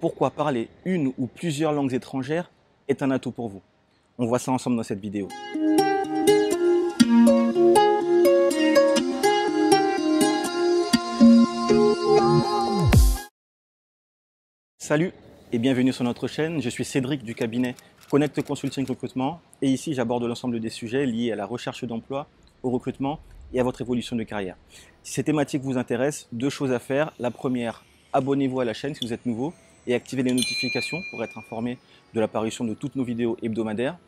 pourquoi parler une ou plusieurs langues étrangères est un atout pour vous? On voit ça ensemble dans cette vidéo. Salut et bienvenue sur notre chaîne. Je suis Cédric du cabinet Connect Consulting Recrutement et ici j'aborde l'ensemble des sujets liés à la recherche d'emploi, au recrutement et à votre évolution de carrière. Si ces thématiques vous intéressent, deux choses à faire. La première, abonnez-vous à la chaîne si vous êtes nouveau et activez les notifications pour être informé de l'apparition de toutes nos vidéos hebdomadaires.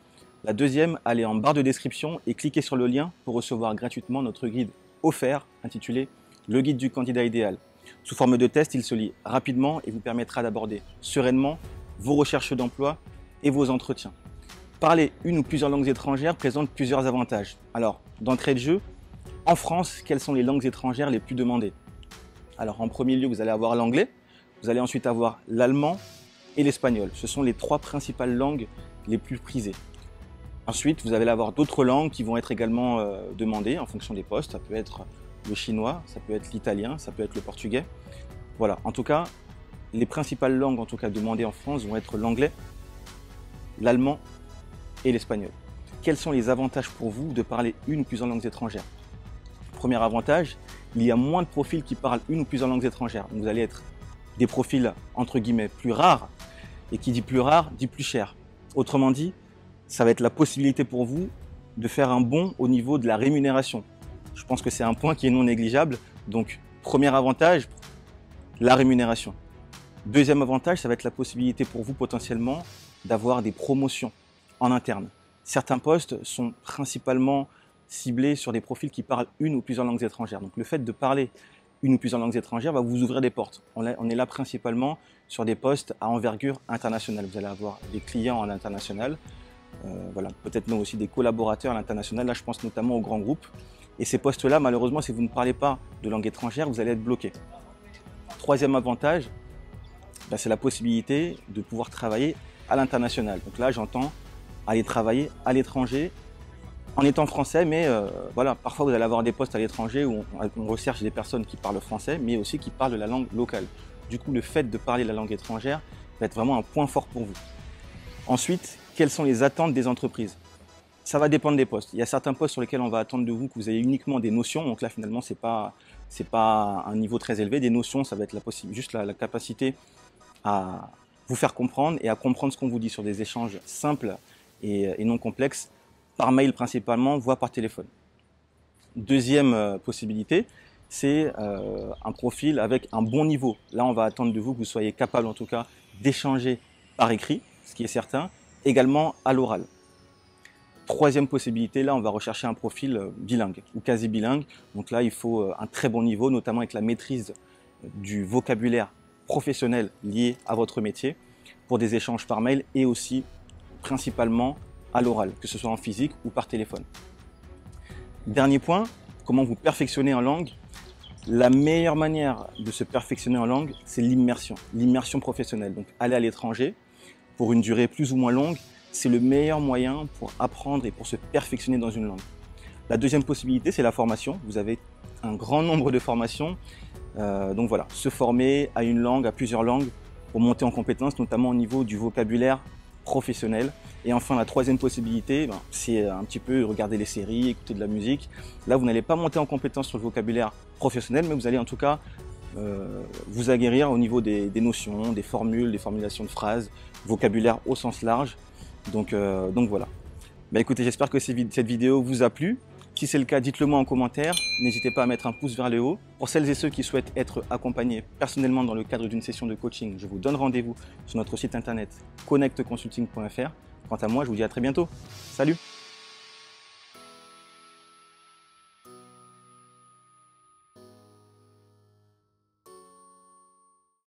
La deuxième, allez en barre de description et cliquez sur le lien pour recevoir gratuitement notre guide offert intitulé Le guide du candidat idéal. Sous forme de test, il se lit rapidement et vous permettra d'aborder sereinement vos recherches d'emploi et vos entretiens. Parler une ou plusieurs langues étrangères présente plusieurs avantages. Alors, d'entrée de jeu, en France, quelles sont les langues étrangères les plus demandées? Alors, en premier lieu, vous allez avoir l'anglais, vous allez ensuite avoir l'allemand et l'espagnol. Ce sont les trois principales langues les plus prisées. Ensuite, vous allez avoir d'autres langues qui vont être également euh, demandées en fonction des postes. Ça peut être le chinois, ça peut être l'italien, ça peut être le portugais. Voilà, en tout cas, les principales langues en tout cas demandées en France vont être l'anglais, l'allemand et l'espagnol. Quels sont les avantages pour vous de parler une ou plusieurs langues étrangères? Premier avantage, il y a moins de profils qui parlent une ou plusieurs langues étrangères. vous allez être des profils entre guillemets plus rares, et qui dit plus rare dit plus cher. Autrement dit, ça va être la possibilité pour vous de faire un bond au niveau de la rémunération. Je pense que c'est un point qui est non négligeable. Donc, premier avantage, la rémunération. Deuxième avantage, ça va être la possibilité pour vous potentiellement d'avoir des promotions en interne. Certains postes sont principalement ciblés sur des profils qui parlent une ou plusieurs langues étrangères. Donc le fait de parler une ou plusieurs langues étrangères va vous ouvrir des portes. On est là principalement sur des postes à envergure internationale. Vous allez avoir des clients à l'international, euh, voilà, peut-être même aussi des collaborateurs à l'international. Là, je pense notamment aux grands groupes. Et ces postes-là, malheureusement, si vous ne parlez pas de langue étrangère, vous allez être bloqué. Troisième avantage, ben, c'est la possibilité de pouvoir travailler à l'international. Donc là, j'entends aller travailler à l'étranger en étant français, mais euh, voilà, parfois vous allez avoir des postes à l'étranger où on, recherche des personnes qui parlent français, mais aussi qui parlent la langue locale. Du coup, le fait de parler la langue étrangère va être vraiment un point fort pour vous. Ensuite, quelles sont les attentes des entreprises? Ça va dépendre des postes. Il y a certains postes sur lesquels on va attendre de vous que vous ayez uniquement des notions. Donc là, finalement, c'est pas c'est pas un niveau très élevé. Des notions, ça va être la juste la, capacité à vous faire comprendre et à comprendre ce qu'on vous dit sur des échanges simples et non complexes par mail principalement, voire par téléphone. Deuxième euh, possibilité, c'est euh, un profil avec un bon niveau. Là, on va attendre de vous que vous soyez capable en tout cas d'échanger par écrit, ce qui est certain, également à l'oral. Troisième possibilité, là, on va rechercher un profil euh, bilingue ou quasi bilingue. Donc là, il faut un très bon niveau, notamment avec la maîtrise du vocabulaire professionnel lié à votre métier pour des échanges par mail et aussi principalement à l'oral, que ce soit en physique ou par téléphone. Dernier point, comment vous perfectionner en langue La meilleure manière de se perfectionner en langue, c'est l'immersion, l'immersion professionnelle. Donc aller à l'étranger pour une durée plus ou moins longue, c'est le meilleur moyen pour apprendre et pour se perfectionner dans une langue. La deuxième possibilité, c'est la formation. Vous avez un grand nombre de formations. Euh, donc voilà, se former à une langue, à plusieurs langues, pour monter en compétences, notamment au niveau du vocabulaire professionnel. Et enfin, la troisième possibilité, ben, c'est un petit peu regarder les séries, écouter de la musique. Là, vous n'allez pas monter en compétence sur le vocabulaire professionnel, mais vous allez en tout cas euh, vous aguerrir au niveau des, notions, des formules, des formulations de phrases, vocabulaire au sens large. Donc, euh, donc voilà. Ben, écoutez, j'espère que cette vidéo vous a plu. Si c'est le cas, dites-le moi en commentaire. N'hésitez pas à mettre un pouce vers le haut. Pour celles et ceux qui souhaitent être accompagnés personnellement dans le cadre d'une session de coaching, je vous donne rendez-vous sur notre site internet connectconsulting.fr. Quant à moi, je vous dis à très bientôt. Salut